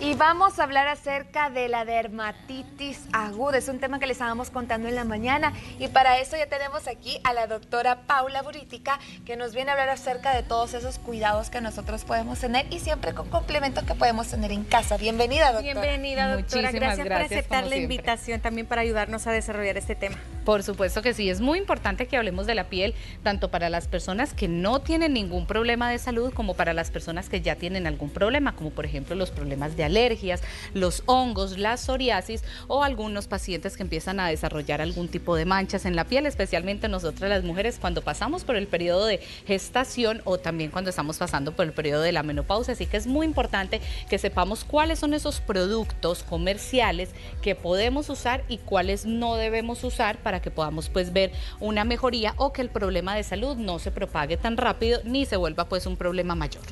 Y vamos a hablar acerca de la dermatitis aguda. Es un tema que les estábamos contando en la mañana. Y para eso ya tenemos aquí a la doctora Paula Burítica, que nos viene a hablar acerca de todos esos cuidados que nosotros podemos tener y siempre con complementos que podemos tener en casa. Bienvenida, doctora. Bienvenida, doctora. Muchísimas gracias, por gracias, aceptar la invitación también para ayudarnos a desarrollar este tema. Por supuesto que sí, es muy importante que hablemos de la piel, tanto para las personas que no tienen ningún problema de salud como para las personas que ya tienen algún problema, como por ejemplo los problemas de alergias, los hongos, la psoriasis o algunos pacientes que empiezan a desarrollar algún tipo de manchas en la piel, especialmente nosotras las mujeres cuando pasamos por el periodo de gestación o también cuando estamos pasando por el periodo de la menopausia. Así que es muy importante que sepamos cuáles son esos productos comerciales que podemos usar y cuáles no debemos usar para que podamos pues ver una mejoría o que el problema de salud no se propague tan rápido ni se vuelva pues un problema mayor.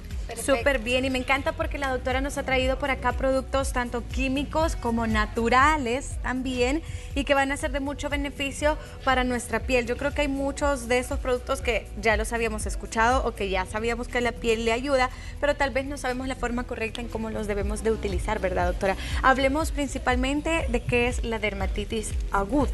Súper bien y me encanta porque la doctora nos ha traído por acá productos tanto químicos como naturales también y que van a ser de mucho beneficio para nuestra piel. Yo creo que hay muchos de estos productos que ya los habíamos escuchado o que ya sabíamos que la piel le ayuda, pero tal vez no sabemos la forma correcta en cómo los debemos de utilizar, ¿verdad, doctora? Hablemos principalmente de qué es la dermatitis aguda.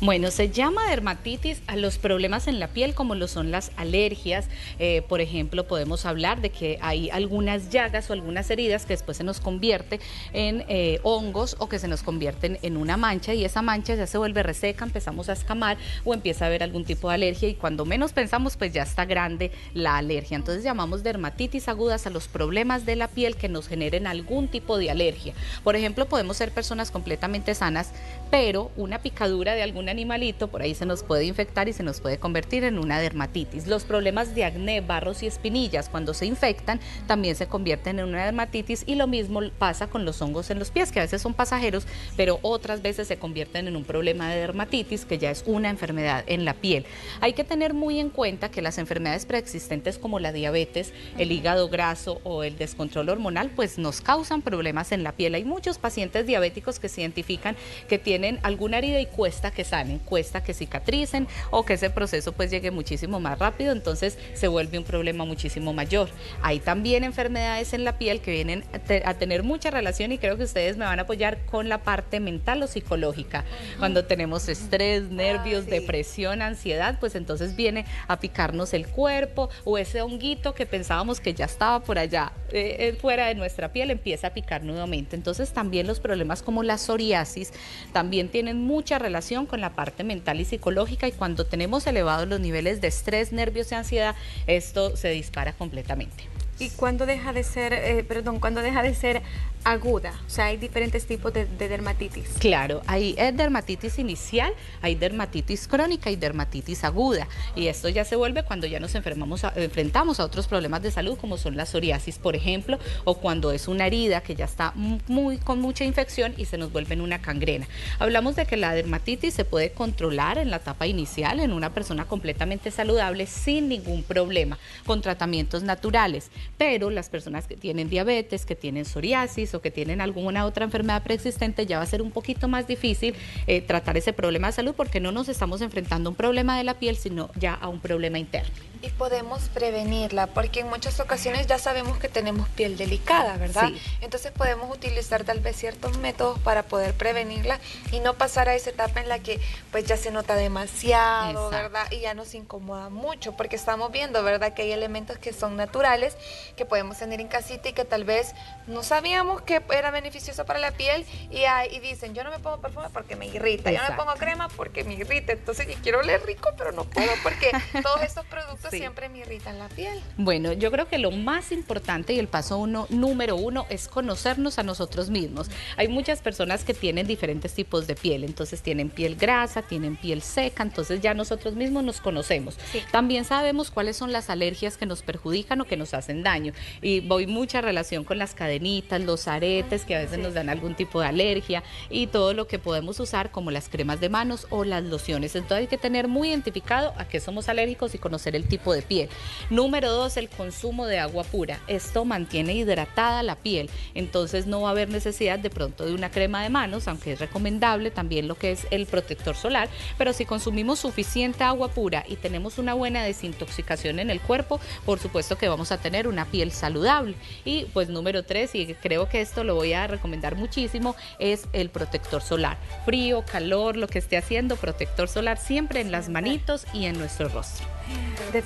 Bueno, se llama dermatitis a los problemas en la piel como lo son las alergias. Eh, por ejemplo, podemos hablar de que hay algunas llagas o algunas heridas que después se nos convierte en eh, hongos o que se nos convierten en una mancha y esa mancha ya se vuelve reseca, empezamos a escamar o empieza a haber algún tipo de alergia y cuando menos pensamos pues ya está grande la alergia. Entonces llamamos dermatitis agudas a los problemas de la piel que nos generen algún tipo de alergia. Por ejemplo, podemos ser personas completamente sanas, pero una picadura de algún animalito por ahí se nos puede infectar y se nos puede convertir en una dermatitis. Los problemas de acné, barros y espinillas cuando se infectan también se convierten en una dermatitis y lo mismo pasa con los hongos en los pies, que a veces son pasajeros, pero otras veces se convierten en un problema de dermatitis, que ya es una enfermedad en la piel. Hay que tener muy en cuenta que las enfermedades preexistentes como la diabetes, el hígado graso o el descontrol hormonal, pues nos causan problemas en la piel. Hay muchos pacientes diabéticos que se identifican que tienen alguna herida y cuesta que sanen, cuesta que cicatricen o que ese proceso pues llegue muchísimo más rápido, entonces se vuelve un problema muchísimo mayor. Hay también enfermedades en la piel que vienen a, te- a tener mucha relación y creo que ustedes me van a apoyar con la parte mental o psicológica. Cuando tenemos estrés, nervios, sí. depresión, ansiedad, pues entonces viene a picarnos el cuerpo o ese honguito que pensábamos que ya estaba por allá eh, eh, fuera de nuestra piel empieza a picar nuevamente. Entonces también los problemas como la psoriasis también tienen mucha relación con la parte mental y psicológica y cuando tenemos elevados los niveles de estrés, nervios y ansiedad, esto se dispara completamente. ¿Y cuándo deja de ser, eh, perdón, cuándo deja de ser aguda? O sea, hay diferentes tipos de, de dermatitis. Claro, hay dermatitis inicial, hay dermatitis crónica y dermatitis aguda. Y esto ya se vuelve cuando ya nos enfermamos enfrentamos a otros problemas de salud, como son la psoriasis, por ejemplo, o cuando es una herida que ya está mu- muy, con mucha infección y se nos vuelve una cangrena. Hablamos de que la dermatitis se puede controlar en la etapa inicial en una persona completamente saludable sin ningún problema, con tratamientos naturales. Pero las personas que tienen diabetes, que tienen psoriasis o que tienen alguna otra enfermedad preexistente, ya va a ser un poquito más difícil eh, tratar ese problema de salud porque no nos estamos enfrentando a un problema de la piel, sino ya a un problema interno. Y podemos prevenirla, porque en muchas ocasiones ya sabemos que tenemos piel delicada, ¿verdad? Sí. Entonces podemos utilizar tal vez ciertos métodos para poder prevenirla y no pasar a esa etapa en la que pues ya se nota demasiado, Exacto. ¿verdad? Y ya nos incomoda mucho, porque estamos viendo, ¿verdad? Que hay elementos que son naturales, que podemos tener en casita y que tal vez no sabíamos que era beneficioso para la piel y, y dicen, yo no me pongo perfume porque me irrita, yo no me Exacto. pongo crema porque me irrita, entonces yo quiero oler rico, pero no puedo porque todos estos productos Sí. siempre me irritan la piel. Bueno, yo creo que lo más importante y el paso uno, número uno es conocernos a nosotros mismos. Hay muchas personas que tienen diferentes tipos de piel, entonces tienen piel grasa, tienen piel seca, entonces ya nosotros mismos nos conocemos. Sí. También sabemos cuáles son las alergias que nos perjudican o que nos hacen daño. Y voy mucha relación con las cadenitas, los aretes que a veces Sí. nos dan algún tipo de alergia y todo lo que podemos usar como las cremas de manos o las lociones. Entonces hay que tener muy identificado a qué somos alérgicos y conocer el tipo tipo de piel. Número dos, el consumo de agua pura. Esto mantiene hidratada la piel, entonces no va a haber necesidad de pronto de una crema de manos, aunque es recomendable también lo que es el protector solar, pero si consumimos suficiente agua pura y tenemos una buena desintoxicación en el cuerpo, por supuesto que vamos a tener una piel saludable. Y pues número tres, y creo que esto lo voy a recomendar muchísimo, es el protector solar. Frío, calor, lo que esté haciendo, protector solar siempre en las manitos y en nuestro rostro.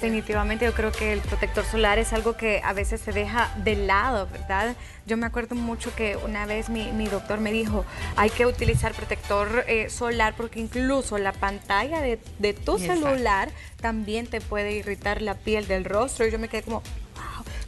Definitivamente yo creo que el protector solar es algo que a veces se deja de lado, ¿verdad? Yo me acuerdo mucho que una vez mi, doctor me dijo, hay que utilizar protector eh, solar porque incluso la pantalla de, tu celular también te puede irritar la piel del rostro. Y yo me quedé como,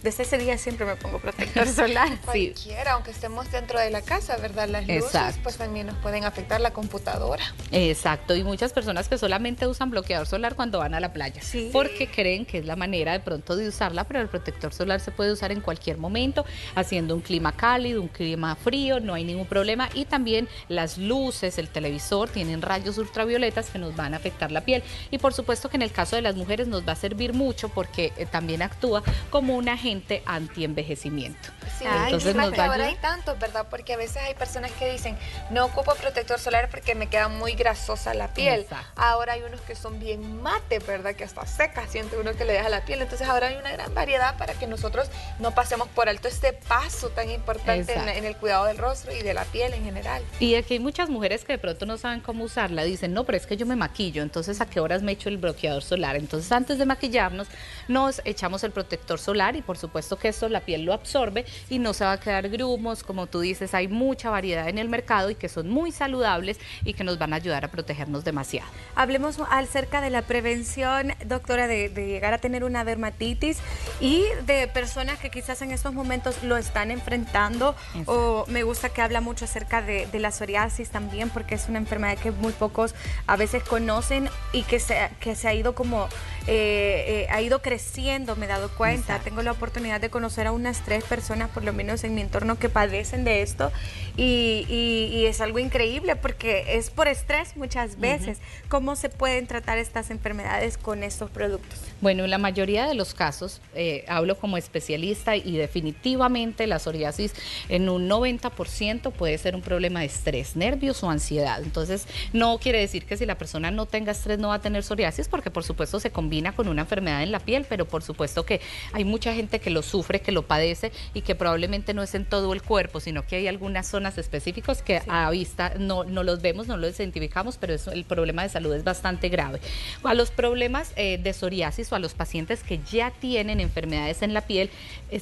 desde ese día siempre me pongo protector solar. Cualquiera, aunque estemos dentro de la casa, ¿verdad? Las luces pues también nos pueden afectar la computadora. Exacto, y muchas personas que solamente usan bloqueador solar cuando van a la playa, sí. porque creen que es la manera de pronto de usarla, pero el protector solar se puede usar en cualquier momento, haciendo un clima cálido, un clima frío, no hay ningún problema, y también las luces, el televisor tienen rayos ultravioletas que nos van a afectar la piel, y por supuesto que en el caso de las mujeres nos va a servir mucho porque eh, también actúa como un agente anti-envejecimiento. Sí, Entonces nos ahora hay tantos, ¿verdad? Porque a veces hay personas que dicen, no ocupo protector solar porque me queda muy grasosa la piel. Ahora hay unos que son bien mate, ¿verdad? Que hasta seca siente uno que le deja la piel. Entonces ahora hay una gran variedad para que nosotros no pasemos por alto este paso tan importante en, el cuidado del rostro y de la piel en general. Y aquí hay muchas mujeres que de pronto no saben cómo usarla. Dicen, no, pero es que yo me maquillo, entonces ¿a qué horas me echo el bloqueador solar? Entonces antes de maquillarnos nos echamos el protector solar y por supuesto que esto la piel lo absorbe y no se va a quedar grumos, como tú dices, hay mucha variedad en el mercado y que son muy saludables y que nos van a ayudar a protegernos demasiado. Hablemos acerca de la prevención, doctora, de, llegar a tener una dermatitis y de personas que quizás en estos momentos lo están enfrentando o me gusta que habla mucho acerca de, la psoriasis también porque es una enfermedad que muy pocos a veces conocen y que se, que se ha ido como eh, eh, ha ido creciendo, me he dado cuenta. Tengo la oportunidad de conocer a unas tres personas, por lo menos en mi entorno, que padecen de esto y, es algo increíble porque es por estrés muchas veces. ¿Cómo se pueden tratar estas enfermedades con estos productos? Bueno, en la mayoría de los casos, eh, hablo como especialista y definitivamente la psoriasis en un 90% puede ser un problema de estrés, nervios o ansiedad. Entonces, no quiere decir que si la persona no tenga estrés no va a tener psoriasis porque por supuesto se conviene con una enfermedad en la piel, pero por supuesto que hay mucha gente que lo sufre, que lo padece y que probablemente no es en todo el cuerpo, sino que hay algunas zonas específicas que a vista no, no, los vemos, no los identificamos, pero eso, el problema de salud es bastante grave. A los problemas eh, de psoriasis o a los pacientes que ya tienen enfermedades en la piel,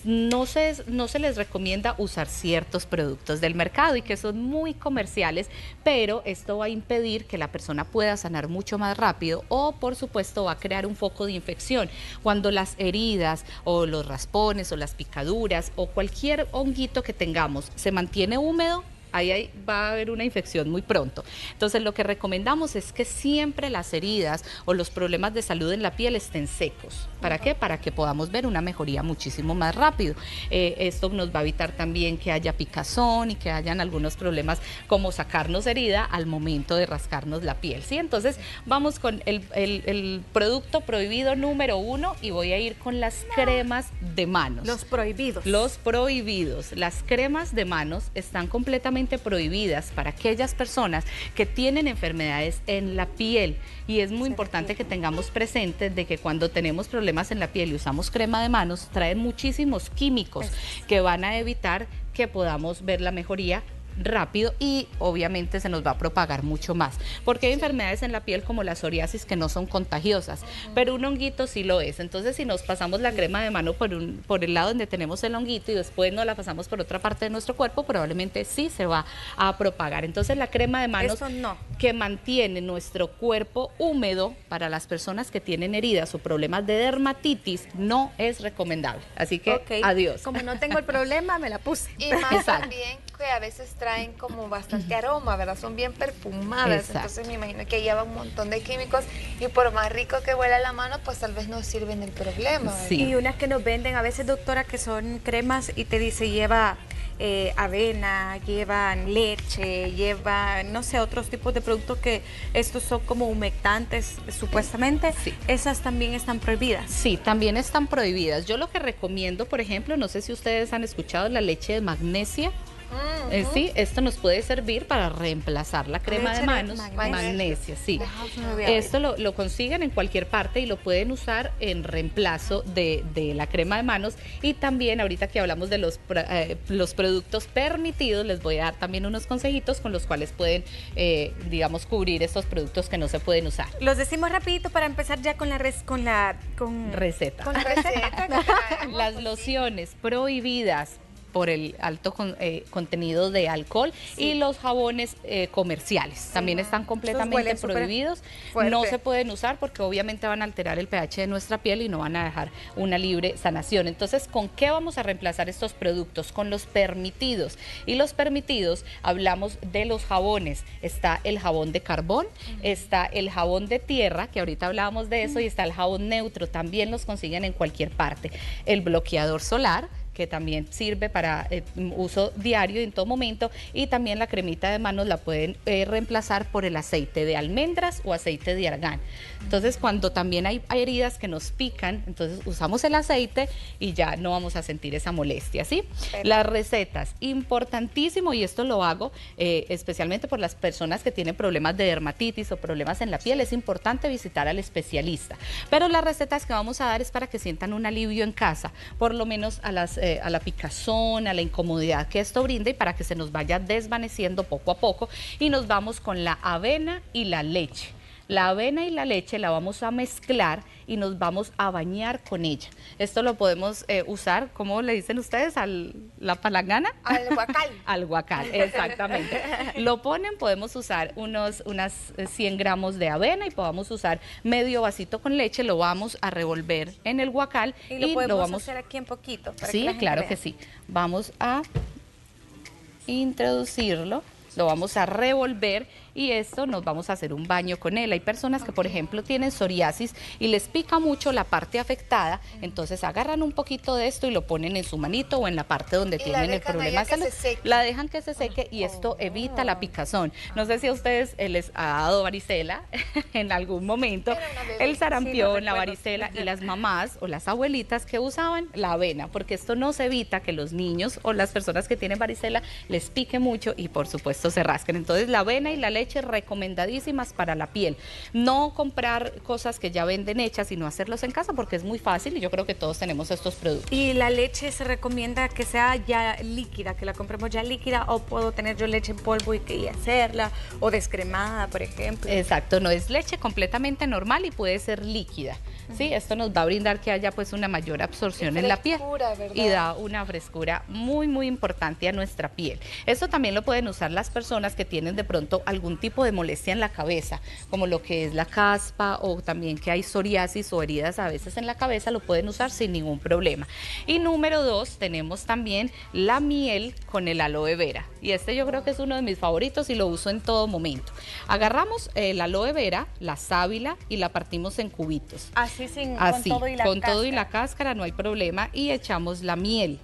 no, se, no se les recomienda usar ciertos productos del mercado y que son muy comerciales, pero esto va a impedir que la persona pueda sanar mucho más rápido o por supuesto va a crear un foco de infección. Cuando las heridas o los raspones o las picaduras o cualquier honguito que tengamos se mantiene húmedo, ahí va a haber una infección muy pronto. Entonces lo que recomendamos es que siempre las heridas o los problemas de salud en la piel estén secos. ¿Para qué? Para que podamos ver una mejoría muchísimo más rápido. Eh, esto nos va a evitar también que haya picazón y que hayan algunos problemas como sacarnos herida al momento de rascarnos la piel. ¿sí? Entonces vamos con el, el producto prohibido número uno y voy a ir con las cremas de manos. Los prohibidos. Los prohibidos. Las cremas de manos están completamente prohibidas para aquellas personas que tienen enfermedades en la piel. Y es muy importante que tengamos presente de que cuando tenemos problemas en la piel y usamos crema de manos, traen muchísimos químicos que van a evitar que podamos ver la mejoría rápido y obviamente se nos va a propagar mucho más. Porque hay enfermedades en la piel como la psoriasis que no son contagiosas, pero un honguito sí lo es. Entonces, si nos pasamos la crema de mano por, un, por el lado donde tenemos el honguito y después nos la pasamos por otra parte de nuestro cuerpo, probablemente sí se va a propagar. Entonces, la crema de manos que mantiene nuestro cuerpo húmedo para las personas que tienen heridas o problemas de dermatitis no es recomendable. Así que adiós. Como no tengo el problema, me la puse. Y más también que a veces traen como bastante aroma, ¿verdad? Son bien perfumadas, entonces me imagino que lleva un montón de químicos y por más rico que huela la mano, pues tal vez no sirven el problema. Sí. Y unas que nos venden a veces, doctora, que son cremas y te dice lleva eh, avena, llevan leche, llevan, no sé, otros tipos de productos que estos son como humectantes supuestamente, Sí. esas también están prohibidas. Sí, también están prohibidas. Yo lo que recomiendo, por ejemplo, no sé si ustedes han escuchado la leche de magnesia. Eh, sí, esto nos puede servir para reemplazar la crema de manos. magnesia. Magnesia, sí. Esto lo, lo consiguen en cualquier parte y lo pueden usar en reemplazo de, de la crema de manos. Y también ahorita que hablamos de los, eh, los productos permitidos, les voy a dar también unos consejitos con los cuales pueden, eh, digamos, cubrir estos productos que no se pueden usar. Los decimos rapidito para empezar ya con la res, con la con Receta. Con la receta Las lociones prohibidas por el alto con- eh, contenido de alcohol y los jabones eh, comerciales también están completamente prohibidos. No se pueden usar porque obviamente van a alterar el pH de nuestra piel y no van a dejar una libre sanación. Entonces, ¿con qué vamos a reemplazar estos productos? Con los permitidos. Y los permitidos, hablamos de los jabones. Está el jabón de carbón, está el jabón de tierra, que ahorita hablábamos de eso, y está el jabón neutro. También los consiguen en cualquier parte. El bloqueador solar que también sirve para eh, uso diario en todo momento y también la cremita de manos la pueden eh, reemplazar por el aceite de almendras o aceite de argán. Entonces cuando también hay, hay heridas que nos pican, entonces usamos el aceite y ya no vamos a sentir esa molestia, ¿sí? Las recetas, importantísimo y esto lo hago eh, especialmente por las personas que tienen problemas de dermatitis o problemas en la piel, es importante visitar al especialista. Pero las recetas que vamos a dar es para que sientan un alivio en casa, por lo menos a, las, eh, a la picazón, a la incomodidad que esto brinda y para que se nos vaya desvaneciendo poco a poco. Y nos vamos con la avena y la leche. La avena y la leche la vamos a mezclar y nos vamos a bañar con ella. Esto lo podemos eh, usar, ¿cómo le dicen ustedes? ¿Al la palangana? Al guacal. Al guacal, exactamente. Lo ponen, podemos usar unos unas eh, 100 gramos de avena y podamos usar medio vasito con leche, lo vamos a revolver en el guacal y lo podemos vamos hacer aquí en poquito. para Sí, claro vea. que sí. Vamos a introducirlo, lo vamos a revolver y esto nos vamos a hacer un baño con él. Hay personas que, por ejemplo, tienen psoriasis y les pica mucho la parte afectada, entonces agarran un poquito de esto y lo ponen en su manito o en la parte donde tienen el problema que se. La dejan que se seque y esto evita la picazón. No sé si a ustedes eh, les ha dado varicela en algún momento, el sarampión, Sí, la varicela y las mamás o las abuelitas que usaban la avena, porque esto nos evita que los niños o las personas que tienen varicela les pique mucho y por supuesto se rasquen. Entonces la avena y la leche recomendadísimas para la piel. No comprar cosas que ya venden hechas, sino hacerlos en casa porque es muy fácil y yo creo que todos tenemos estos productos. Y la leche se recomienda que sea ya líquida, que la compremos ya líquida o puedo tener yo leche en polvo y, que- y hacerla o descremada, por ejemplo. Exacto, no es leche completamente normal y puede ser líquida. Sí, esto nos va a brindar que haya pues una mayor absorción en la piel y da una frescura muy muy importante a nuestra piel. Esto también lo pueden usar las personas que tienen de pronto algún tipo de molestia en la cabeza, como lo que es la caspa o también que hay psoriasis o heridas a veces en la cabeza, lo pueden usar sin ningún problema. Y número dos, tenemos también la miel con el aloe vera. Y este yo creo que es uno de mis favoritos y lo uso en todo momento. Agarramos el aloe vera, la sábila y la partimos en cubitos. Así sin Así, con todo y la con todo y la cáscara. cáscara no hay problema y echamos la miel.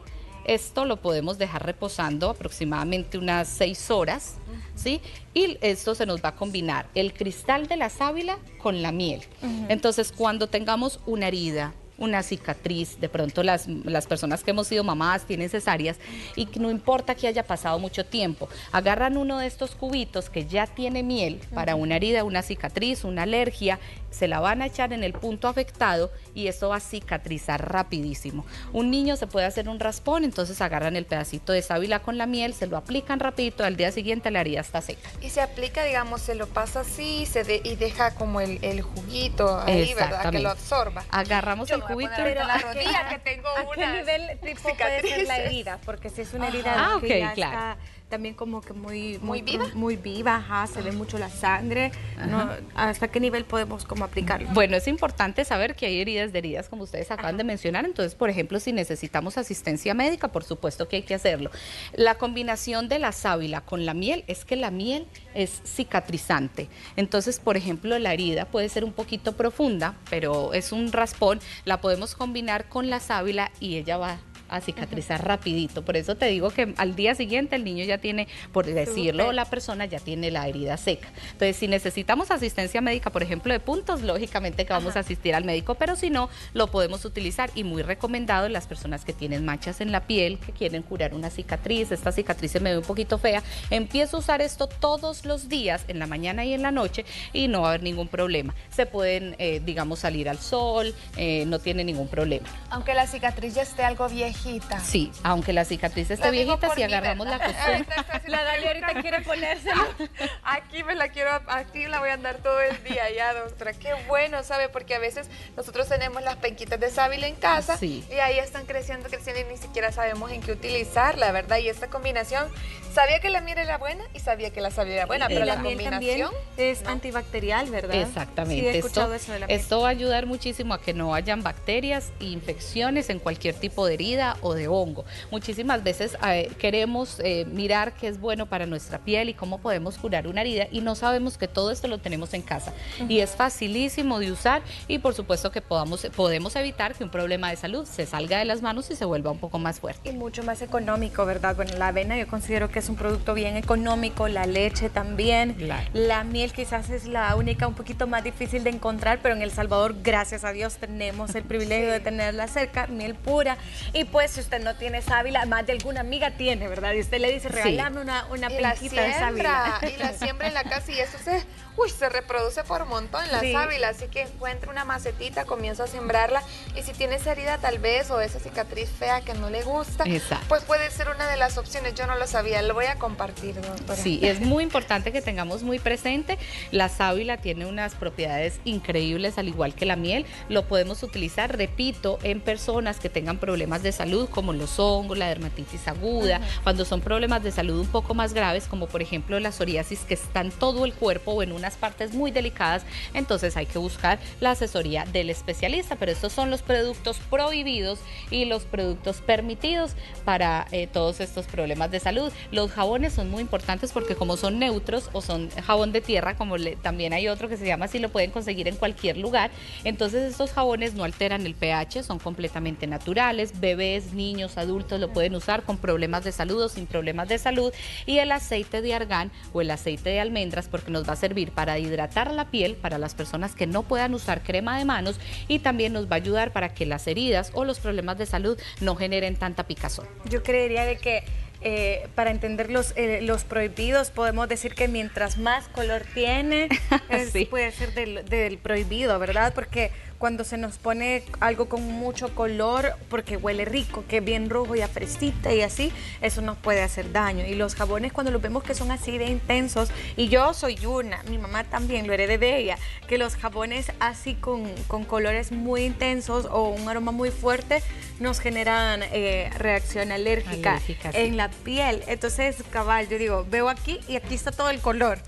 Esto lo podemos dejar reposando aproximadamente unas seis horas, ¿sí? Y esto se nos va a combinar el cristal de la sábila con la miel. Entonces, cuando tengamos una herida, una cicatriz, de pronto las, las personas que hemos sido mamás tienen cesáreas y no importa que haya pasado mucho tiempo, agarran uno de estos cubitos que ya tiene miel para una herida, una cicatriz, una alergia, se la van a echar en el punto afectado y esto va a cicatrizar rapidísimo. Un niño se puede hacer un raspón, entonces agarran el pedacito de sábila con la miel, se lo aplican rapidito, al día siguiente la herida está seca. Y se aplica, digamos, se lo pasa así se de- y deja como el, el juguito ahí, ¿verdad? Que lo absorba. Agarramos Yo el a poner ahorita la ¿a qué- rodilla que tengo ¿A qué unas nivel tipo puede ser la cicatrices. herida? Porque si es una herida Ah, que ok, ya claro. está también como que muy ¿Muy viva? muy viva, ajá, se ve mucho la sangre. ¿no? ¿Hasta qué nivel podemos como aplicarlo? Bueno, es importante saber que hay heridas de heridas, como ustedes acaban de mencionar. Entonces, por ejemplo, si necesitamos asistencia médica, por supuesto que hay que hacerlo. La combinación de la sábila con la miel es que la miel es cicatrizante. Entonces, por ejemplo, la herida puede ser un poquito profunda, pero es un raspón. La podemos combinar con la sábila y ella va a cicatrizar rapidito. Por eso te digo que al día siguiente el niño ya tiene, por decirlo, la persona ya tiene la herida seca. Entonces, si necesitamos asistencia médica, por ejemplo, de puntos, lógicamente que vamos a asistir al médico, pero si no, lo podemos utilizar y muy recomendado en las personas que tienen manchas en la piel, que quieren curar una cicatriz, esta cicatriz se me ve un poquito fea, empiezo a usar esto todos los días, en la mañana y en la noche, y no va a haber ningún problema. Se pueden, eh, digamos, salir al sol, eh, no tiene ningún problema. Aunque la cicatriz ya esté algo viejita. Sí, aunque la cicatriz esté viejita, si agarramos la costumbre. la Dali ahorita quiere ponérselo. Aquí me la quiero, aquí la voy a andar todo el día ya, doctora. Qué bueno, ¿sabe? Porque a veces nosotros tenemos las penquitas de sábila en casa y ahí están creciendo, creciendo y ni siquiera sabemos en qué utilizarla, ¿verdad? Y esta combinación, sabía que la miel era buena y sabía que la sábila era buena, pero la, combinación es antibacterial, ¿verdad? Exactamente. esto, esto va a ayudar muchísimo a que no hayan bacterias e infecciones en cualquier tipo de herida o de hongo. Muchísimas veces eh, queremos eh, mirar qué es bueno para nuestra piel y cómo podemos curar una herida y no sabemos que todo esto lo tenemos en casa. Y es facilísimo de usar y por supuesto que podamos, podemos evitar que un problema de salud se salga de las manos y se vuelva un poco más fuerte. Y mucho más económico, ¿verdad? Bueno, la avena yo considero que es un producto bien económico, la leche también, la miel quizás es la única un poquito más difícil de encontrar, pero en El Salvador, gracias a Dios, tenemos el privilegio de tenerla cerca, miel pura. Y pues si usted no tiene sábila, más de alguna amiga tiene, ¿verdad? Y usted le dice, regálame una, una de sábila. Y la siembra en la casa y eso se, uy, se reproduce por montón la sábila. Así que encuentra una macetita, comienza a sembrarla. Y si tiene esa herida tal vez o esa cicatriz fea que no le gusta, pues puede ser una de las opciones. Yo no lo sabía, lo voy a compartir, doctora. Sí, es muy importante que tengamos muy presente. La sábila tiene unas propiedades increíbles, al igual que la miel. Lo podemos utilizar, repito, en personas que tengan problemas de salud, como los hongos, la dermatitis aguda, cuando son problemas de salud un poco más graves, como por ejemplo la psoriasis, que está en todo el cuerpo o en partes muy delicadas, entonces hay que buscar la asesoría del especialista. Pero estos son los productos prohibidos y los productos permitidos para eh, todos estos problemas de salud. Los jabones son muy importantes porque como son neutros o son jabón de tierra, como también hay otro que se llama así, lo pueden conseguir en cualquier lugar. Entonces estos jabones no alteran el pH, son completamente naturales. Bebés, niños, adultos lo pueden usar con problemas de salud o sin problemas de salud. Y el aceite de argán o el aceite de almendras porque nos va a servir para hidratar la piel para las personas que no puedan usar crema de manos y también nos va a ayudar para que las heridas o los problemas de salud no generen tanta picazón. Yo creería de que eh, para entender los, eh, los prohibidos, podemos decir que mientras más color tiene, puede ser del, del, prohibido, ¿verdad? Porque cuando se nos pone algo con mucho color, porque huele rico, que es bien rojo y a fresita y así, eso nos puede hacer daño. Y los jabones cuando los vemos que son así de intensos, y yo soy una, mi mamá también lo heredé de ella, que los jabones así con, con colores muy intensos o un aroma muy fuerte nos generan eh, reacción alérgica, en la piel. Entonces, cabal, yo digo, veo aquí y aquí está todo el color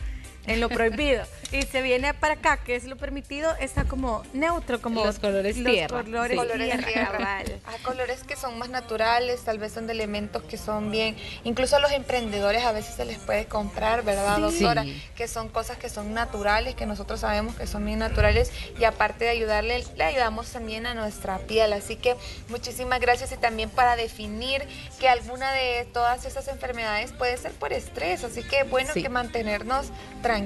en lo prohibido. y se viene para acá, que es lo permitido, está como neutro, como los colores los tierra. Colores, colores tierra. Ah, colores que son más naturales, tal vez son de elementos que son bien. Incluso a los emprendedores a veces se les puede comprar, ¿verdad, doctora? Que son cosas que son naturales, que nosotros sabemos que son bien naturales y aparte de ayudarle, le ayudamos también a nuestra piel. Así que muchísimas gracias y también para definir que alguna de todas esas enfermedades puede ser por estrés. Así que bueno que mantenernos tranquilos.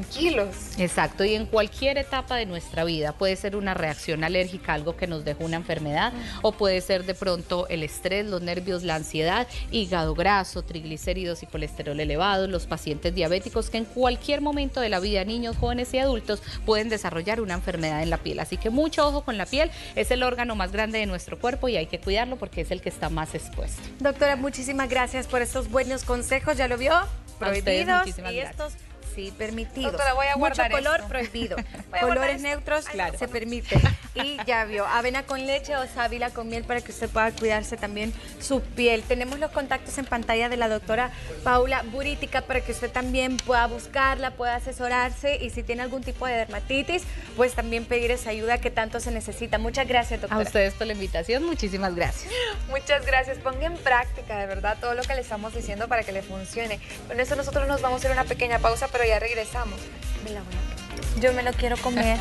Exacto, y en cualquier etapa de nuestra vida puede ser una reacción alérgica, algo que nos deja una enfermedad, o puede ser de pronto el estrés, los nervios, la ansiedad, hígado graso, triglicéridos y colesterol elevado, los pacientes diabéticos que en cualquier momento de la vida, niños, jóvenes y adultos, pueden desarrollar una enfermedad en la piel. Así que mucho ojo con la piel, es el órgano más grande de nuestro cuerpo y hay que cuidarlo porque es el que está más expuesto. Doctora, muchísimas gracias por estos buenos consejos, ya lo vio, prohibidos y estos sí permitido. voy a Mucho color prohibido. Colores neutros se permite. Y ya vio, avena con leche o sábila con miel para que usted pueda cuidarse también su piel. Tenemos los contactos en pantalla de la doctora Paula Burítica para que usted también pueda buscarla, pueda asesorarse y si tiene algún tipo de dermatitis, pues también pedir esa ayuda que tanto se necesita. Muchas gracias, doctora. A ustedes por la invitación, muchísimas gracias. Muchas gracias. Ponga en práctica, de verdad, todo lo que le estamos diciendo para que le funcione. Con eso nosotros nos vamos a ir a una pequeña pausa, pero ya regresamos. Me la voy a Yo me lo quiero comer.